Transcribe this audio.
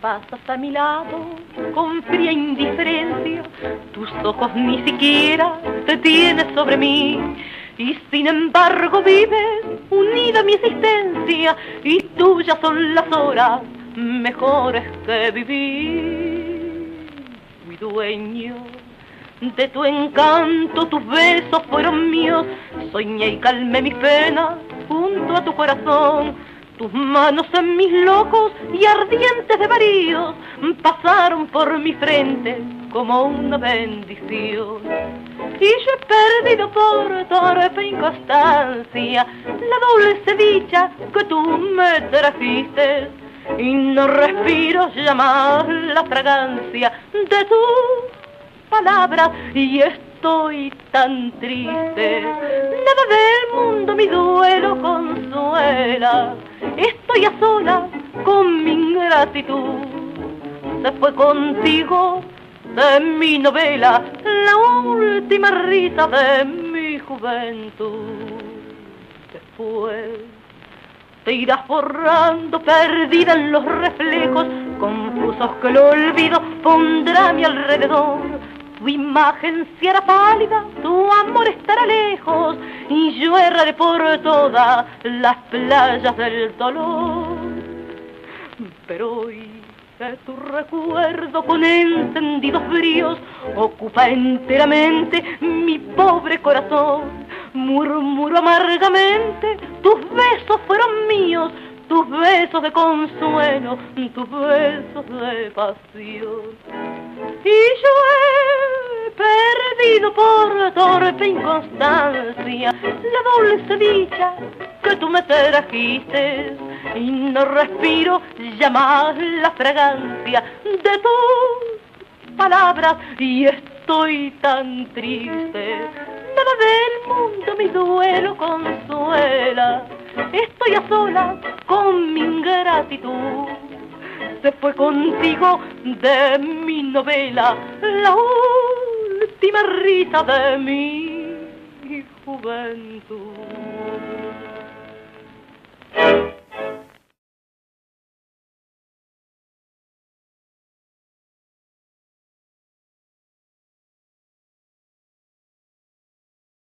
Pasas a mi lado con fría indiferencia, tus ojos ni siquiera te tienes sobre mí. Y sin embargo vives unida a mi existencia y tuyas son las horas mejores que vivir. Mi dueño de tu encanto, tus besos fueron míos, soñé y calmé mi pena junto a tu corazón. Tus manos en mis locos y ardientes de varíos pasaron por mi frente como una bendición. Y yo he perdido por torpe inconstancia la dulce dicha que tú me trajiste. Y no respiro ya más la fragancia de tu palabra y estoy tan triste. Nada del mundo mi duelo Estoy a sola con mi ingratitud. Se fue contigo de mi novela, la última risa de mi juventud. Después te irás borrando, perdida en los reflejos confusos que el olvido pondrá a mi alrededor. Tu imagen si era pálida, tu amor estará lejos y yo erraré por todas las playas del dolor. Pero hoy tu recuerdo con encendidos bríos ocupa enteramente mi pobre corazón. Murmuro amargamente, tus besos fueron míos, tus besos de consuelo, tus besos de pasión. Y yo he perdido por torpe inconstancia la dulce dicha que tú me trajiste y no respiro ya más la fragancia de tus palabras y estoy tan triste. Nada del mundo mi duelo consuela, estoy a sola con mi ingratitud. Se fue contigo de mi novela la última rita de mi juventud.